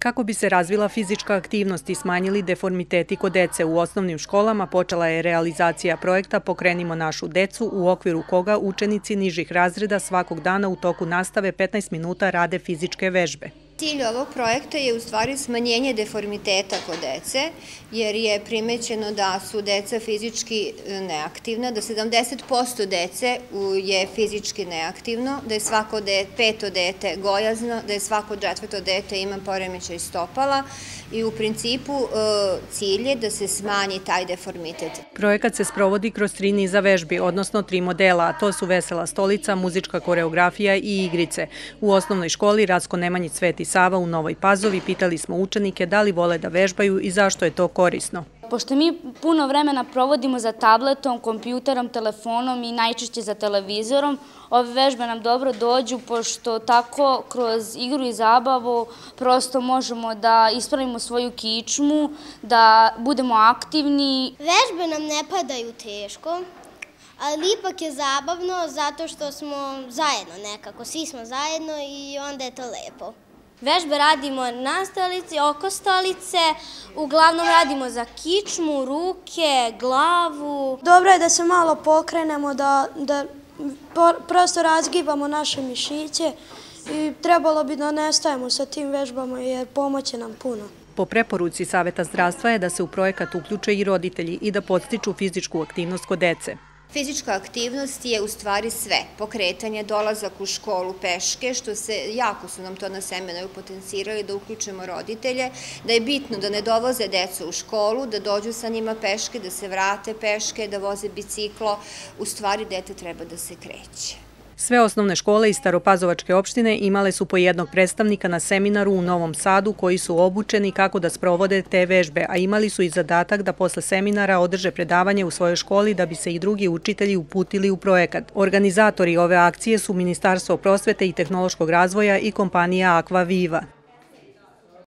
Kako bi se razvila fizička aktivnost i smanjili deformiteti kod dece u osnovnim školama, počela je realizacija projekta Pokrenimo našu decu, u okviru koga učenici nižih razreda svakog dana u toku nastave 15 minuta rade fizičke vežbe. Cilj ovog projekta je u stvari smanjenje deformiteta kod dece, jer je primećeno da su deca fizički e, neaktivna, da 70% dece je fizički neaktivno, da je svako peto dete gojazno, da je svako četvrto dete ima poremećaj stopala i u principu e, cilj je da se smanji taj deformitet. Projekat se sprovodi kroz tri niza vežbi, odnosno tri modela, a to su vesela stolica, muzička koreografija i igrice. U osnovnoj školi Rasko Nemanjić Sveti Sava u Novoj Pazovi pitali smo učenike da li vole da vežbaju i zašto je to korisno. Pošto mi puno vremena provodimo za tabletom, kompjuterom, telefonom i najčešće za televizorom, ove vežbe nam dobro dođu pošto tako kroz igru i zabavu prosto možemo da ispravimo svoju kičmu, da budemo aktivni. Vežbe nam ne padaju teško, ali ipak je zabavno zato što smo zajedno nekako, svi smo zajedno i onda je to lepo. Vežbe radimo na stolici, oko stolice, uglavnom radimo za kičmu, ruke, glavu. Dobro je da se malo pokrenemo, da, da prosto razgibamo naše mišiće i trebalo bi da nestajemo sa tim vežbama jer pomoće nam puno. Po preporuci Saveta zdravstva je da se u projekat uključe i roditelji i da podstiču fizičku aktivnost kod dece. Fizička aktivnost je u stvari sve. Pokretanje, dolazak u školu peške, što se, jako su nam to na seminaju potencirali da uključimo roditelje, da je bitno da ne dovoze decu u školu, da dođu sa njima peške, da se vrate peške, da voze biciklo. U stvari dete treba da se kreće. Sve osnovne škole iz Staropazovačke opštine imale su po jednog predstavnika na seminaru u Novom Sadu koji su obučeni kako da sprovode te vežbe, a imali su i zadatak da posle seminara održe predavanje u svojoj školi da bi se i drugi učitelji uputili u projekat. Organizatori ove akcije su Ministarstvo prosvete i tehnološkog razvoja i kompanija Aqua Viva.